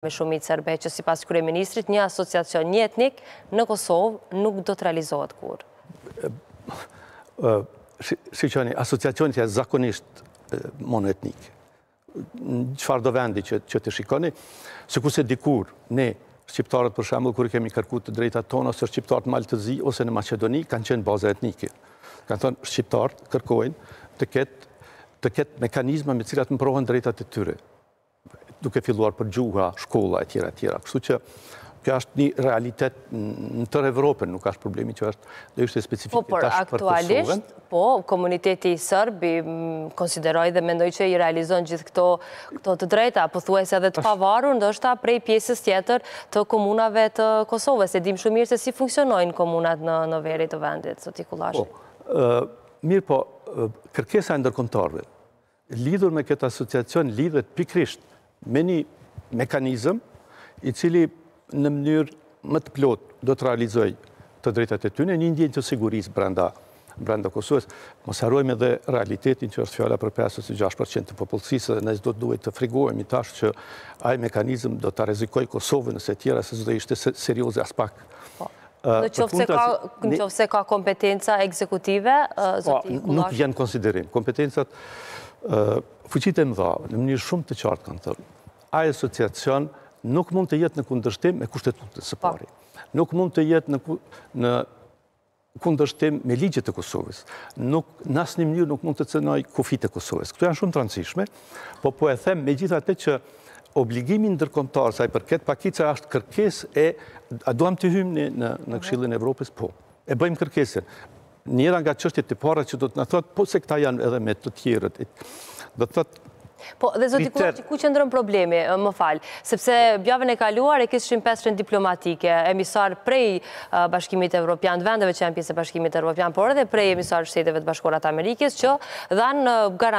me shumicë serbe që sipas kryeministrit një asociacion njëetnik në Kosovë nuk do të realizohet kurrë. Shikoni, asociacionet janë zakonisht monoetnike. Çfarëdo vendi që t'i shikoni, sikurse dikur ne shqiptarët për shembull kur i kemi kërku të drejtat tona ose shqiptarët në Mal të Zi ose në Maqedoni kanë qenë baza etnike. Kanë thonë shqiptarët kërkojnë të ketë mekanizma me cilat mbrohen drejtat e tyre. duke filluar për gjuha, shkolla e tjera e tjera. Kështu që kjo është një realitet në tërë Evropën, nuk është problemi që është dhe është specifike po, tash për Kosovën. Po, aktualisht, po, komuniteti serb konsideroj dhe mendoj që i realizon gjithë këto, këto të drejta, pothuajse edhe të pavarur, ndoshta prej pjesës tjetër të komunave të Kosovës, e dimë shumë mirë se si funksionojnë komunat në, në veri të vendit, zoti Po, mirëpo, kërkesa e ndërkombëtarëve, Lidhur me këtë asociacion lidhet pikërisht me një mekanizëm i cili në mënyrë më të plotë do të realizojë të drejtat e tyre, një ndjenjë të sigurisë branda brenda Kosovës. Mos harrojmë edhe realitetin që është fjala për 5 ose 6% të popullsisë dhe ne s'do të duhet të frikohemi tash që ai mekanizëm do ta rrezikojë Kosovën ose të tjera se s'do ishte serioze aspak. Po. Në qoftë se ka kompetenca ekzekutive, zoti Kulashi? Nuk janë konsiderim. Kompetencat, fuqitë e mëdha, në mënyrë shumë të qartë kanë thënë: ai asociacion nuk mund të jetë në kundërshtim me Kushtetutën së pari. Nuk mund të jetë në kundërshtim me ligjet e Kosovës. Nuk, në asnjë mënyrë nuk mund të cenojë kufijtë e Kosovës. Këto janë shumë të rëndësishme, po po e them megjithatë që Obligimi ndërkombëtar sa i përket pakicave është kërkesë e a duam të hyjmë ne në në Këshillin e Evropës? Po. E bëjmë kërkesën. Njëra nga çështjet e para që do të na thotë, po se këta janë edhe me të tjerët. Do të thotë Po, dhe zoti Kulaçi, ku qëndron problemi, më fal, sepse javën e kaluar e kishim pesëshen diplomatike, emisarë prej Bashkimit Evropian, vendeve që janë pjesë e Bashkimit Evropian, por edhe prej emisar Shteteve të Bashkuara të Amerikës, që dhanë garantë,